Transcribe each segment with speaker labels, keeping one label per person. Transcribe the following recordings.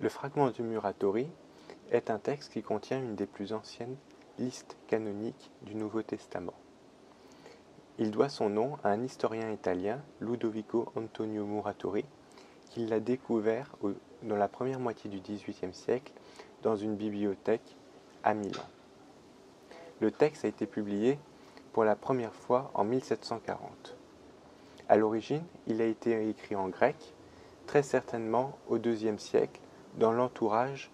Speaker 1: Le fragment du Muratori est un texte qui contient une des plus anciennes listes canoniques du Nouveau Testament. Il doit son nom à un historien italien, Ludovico Antonio Muratori, qui l'a découvert dans la première moitié du XVIIIe siècle dans une bibliothèque à Milan. Le texte a été publié pour la première fois en 1740. À l'origine, il a été écrit en grec, très certainement au IIe siècle, dans l'entourage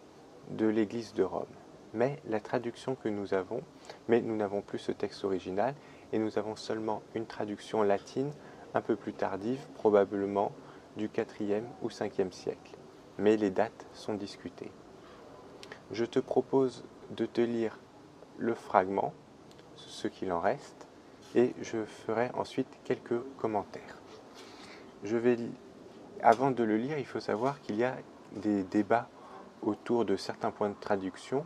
Speaker 1: de l'Église de Rome. Mais la traduction que nous avons, mais nous n'avons plus ce texte original, et nous avons seulement une traduction latine un peu plus tardive, probablement du IVe ou 5e siècle. Mais les dates sont discutées. Je te propose de te lire le fragment, ce qu'il en reste, et je ferai ensuite quelques commentaires. Je vais, avant de le lire, il faut savoir qu'il y a des débats autour de certains points de traduction.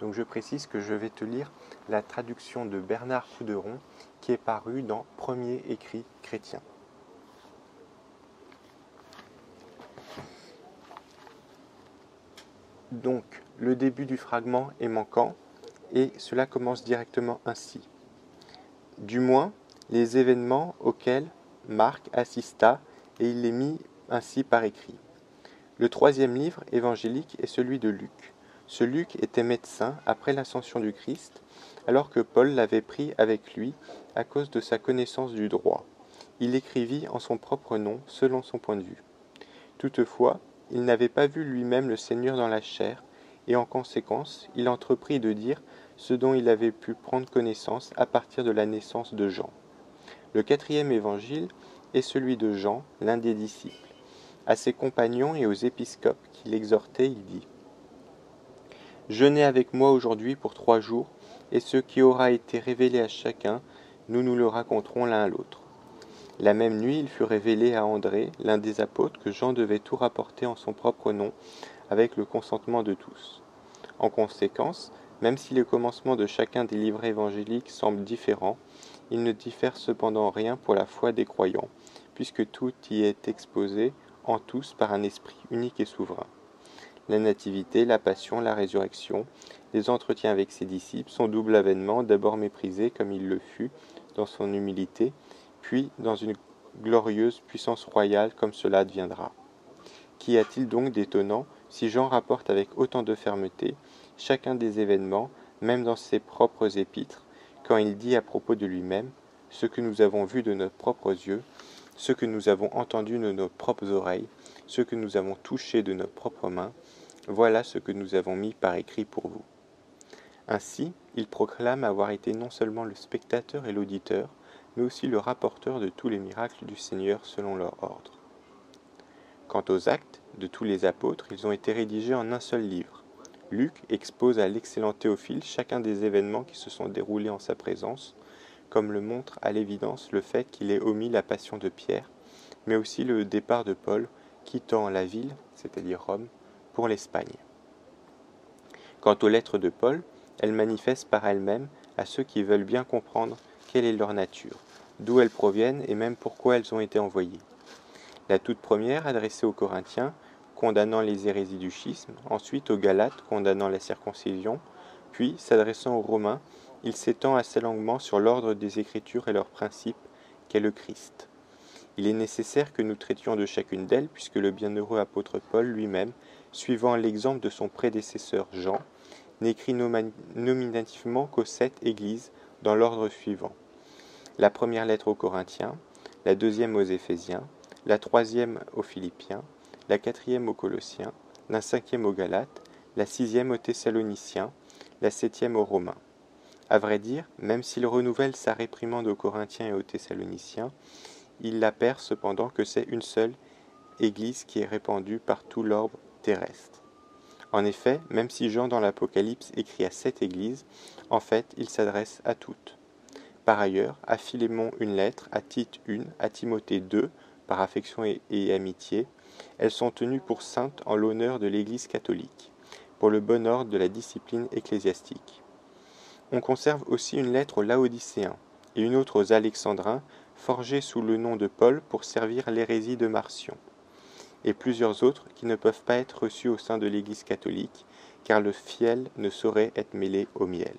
Speaker 1: Donc je précise que je vais te lire la traduction de Bernard Couderon qui est paru dans Premier écrit chrétien. Donc, le début du fragment est manquant et cela commence directement ainsi. Du moins, les événements auxquels Marc assista et il les mit ainsi par écrit. Le troisième livre évangélique est celui de Luc. Ce Luc était médecin après l'ascension du Christ alors que Paul l'avait pris avec lui à cause de sa connaissance du droit. Il écrivit en son propre nom, selon son point de vue. Toutefois, il n'avait pas vu lui-même le Seigneur dans la chair, et en conséquence, il entreprit de dire ce dont il avait pu prendre connaissance à partir de la naissance de Jean. Le quatrième évangile est celui de Jean, l'un des disciples. À ses compagnons et aux épiscopes qu'il exhortait, il dit Jeûnez avec moi aujourd'hui pour trois jours, et ce qui aura été révélé à chacun, nous nous le raconterons l'un à l'autre. La même nuit, il fut révélé à André, l'un des apôtres, que Jean devait tout rapporter en son propre nom, avec le consentement de tous. En conséquence, même si le commencement de chacun des livres évangéliques semble différent, il ne diffère cependant rien pour la foi des croyants, puisque tout y est exposé en tous par un esprit unique et souverain. La nativité, la passion, la résurrection, les entretiens avec ses disciples, son double avènement, d'abord méprisé comme il le fut dans son humilité, puis dans une glorieuse puissance royale comme cela adviendra. Qu'y a-t-il donc d'étonnant si Jean rapporte avec autant de fermeté chacun des événements, même dans ses propres épîtres, quand il dit à propos de lui-même ce que nous avons vu de nos propres yeux, ce que nous avons entendu de nos propres oreilles, ce que nous avons touché de nos propres mains, voilà ce que nous avons mis par écrit pour vous. Ainsi, il proclame avoir été non seulement le spectateur et l'auditeur, mais aussi le rapporteur de tous les miracles du Seigneur selon leur ordre. Quant aux actes de tous les apôtres, ils ont été rédigés en un seul livre. Luc expose à l'excellent Théophile chacun des événements qui se sont déroulés en sa présence, comme le montre à l'évidence le fait qu'il ait omis la passion de Pierre, mais aussi le départ de Paul, quittant la ville, c'est-à-dire Rome, pour l'Espagne. Quant aux lettres de Paul, elles manifestent par elles-mêmes à ceux qui veulent bien comprendre quelle est leur nature, d'où elles proviennent et même pourquoi elles ont été envoyées. La toute première, adressée aux Corinthiens, condamnant les hérésies du schisme, ensuite aux Galates, condamnant la circoncision, puis, s'adressant aux Romains, il s'étend assez longuement sur l'ordre des Écritures et leurs principes, qu'est le Christ. Il est nécessaire que nous traitions de chacune d'elles, puisque le bienheureux apôtre Paul lui-même, suivant l'exemple de son prédécesseur Jean, n'écrit nominativement qu'aux sept églises dans l'ordre suivant. La première lettre aux Corinthiens, la deuxième aux Éphésiens, la troisième aux Philippiens, la quatrième aux Colossiens, la cinquième aux Galates, la sixième aux Thessaloniciens, la septième aux Romains. À vrai dire, même s'il renouvelle sa réprimande aux Corinthiens et aux Thessaloniciens, il la perd cependant que c'est une seule Église qui est répandue par tout l'orbe terrestre. En effet, même si Jean dans l'Apocalypse écrit à sept églises, en fait, il s'adresse à toutes. Par ailleurs, à Philémon une lettre, à Tite une, à Timothée deux, par affection et, amitié, elles sont tenues pour saintes en l'honneur de l'Église catholique, pour le bon ordre de la discipline ecclésiastique. On conserve aussi une lettre aux Laodicéens et une autre aux Alexandrins, forgée sous le nom de Paul pour servir l'hérésie de Marcion. et plusieurs autres qui ne peuvent pas être reçus au sein de l'Église catholique, car le fiel ne saurait être mêlé au miel.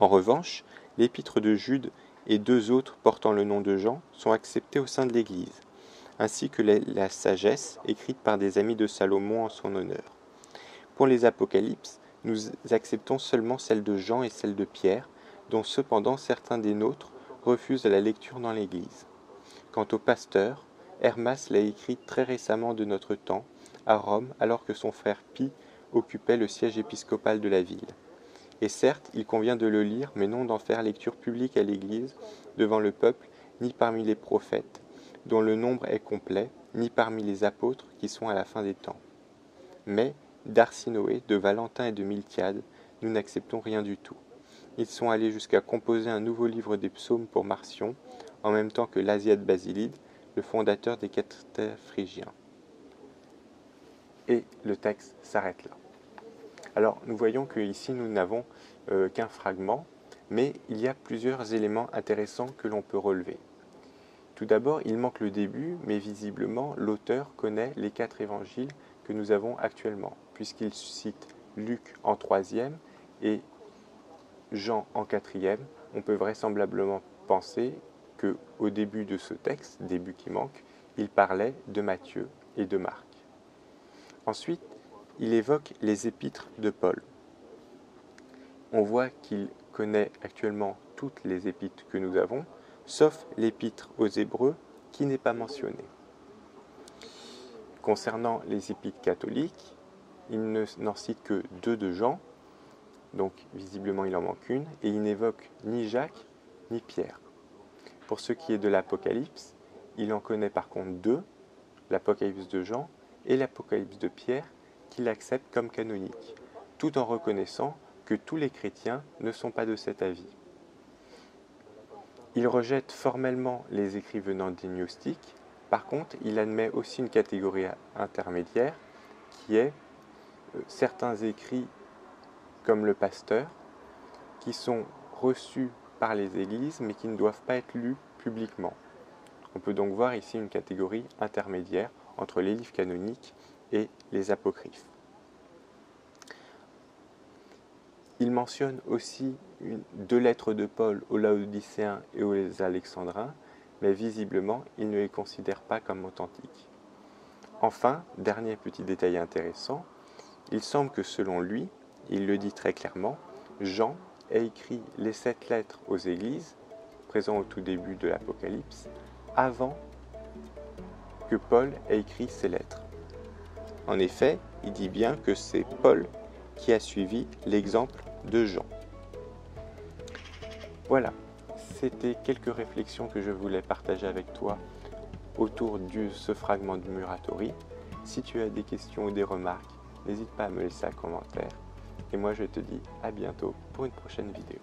Speaker 1: En revanche, l'épître de Jude et deux autres portant le nom de Jean sont acceptés au sein de l'Église, ainsi que la sagesse écrite par des amis de Salomon en son honneur. Pour les Apocalypses, nous acceptons seulement celle de Jean et celle de Pierre, dont cependant certains des nôtres refusent la lecture dans l'Église. Quant au pasteur, Hermas l'a écrit très récemment de notre temps, à Rome, alors que son frère Pie occupait le siège épiscopal de la ville. Et certes, il convient de le lire, mais non d'en faire lecture publique à l'Église, devant le peuple, ni parmi les prophètes, dont le nombre est complet, ni parmi les apôtres qui sont à la fin des temps. Mais, d'Arsinoé, de Valentin et de Miltiade, nous n'acceptons rien du tout. Ils sont allés jusqu'à composer un nouveau livre des psaumes pour Marcion, en même temps que l'Asiade Basilide, le fondateur des cathars phrygiens. Et le texte s'arrête là. Alors nous voyons qu'ici nous n'avons euh, qu'un fragment, mais il y a plusieurs éléments intéressants que l'on peut relever. Tout d'abord, il manque le début, mais visiblement l'auteur connaît les quatre évangiles que nous avons actuellement, puisqu'il cite Luc en troisième et Jean en quatrième. On peut vraisemblablement penser que au début de ce texte, début qui manque, il parlait de Matthieu et de Marc. Ensuite, il évoque les épîtres de Paul. On voit qu'il connaît actuellement toutes les épîtres que nous avons, sauf l'épître aux Hébreux qui n'est pas mentionné. Concernant les épîtres catholiques, il n'en cite que deux de Jean, donc visiblement il en manque une, et il n'évoque ni Jacques ni Pierre. Pour ce qui est de l'Apocalypse, il en connaît par contre deux, l'Apocalypse de Jean et l'Apocalypse de Pierre, qu'il accepte comme canonique, tout en reconnaissant que tous les chrétiens ne sont pas de cet avis. Il rejette formellement les écrits venant des gnostiques, par contre il admet aussi une catégorie intermédiaire qui est euh, certains écrits comme le pasteur, qui sont reçus par les églises mais qui ne doivent pas être lus publiquement. On peut donc voir ici une catégorie intermédiaire entre les livres canoniques et les apocryphes. Il mentionne aussi deux lettres de Paul aux Laodicéens et aux Alexandrins, mais visiblement il ne les considère pas comme authentiques. Enfin, dernier petit détail intéressant, il semble que selon lui, il le dit très clairement, Jean a écrit les sept lettres aux églises, présentes au tout début de l'Apocalypse, avant que Paul ait écrit ces lettres. En effet, il dit bien que c'est Paul qui a suivi l'exemple de Jean. Voilà, c'était quelques réflexions que je voulais partager avec toi autour de ce fragment de Muratori. Si tu as des questions ou des remarques, n'hésite pas à me laisser un commentaire. Et moi, je te dis à bientôt pour une prochaine vidéo.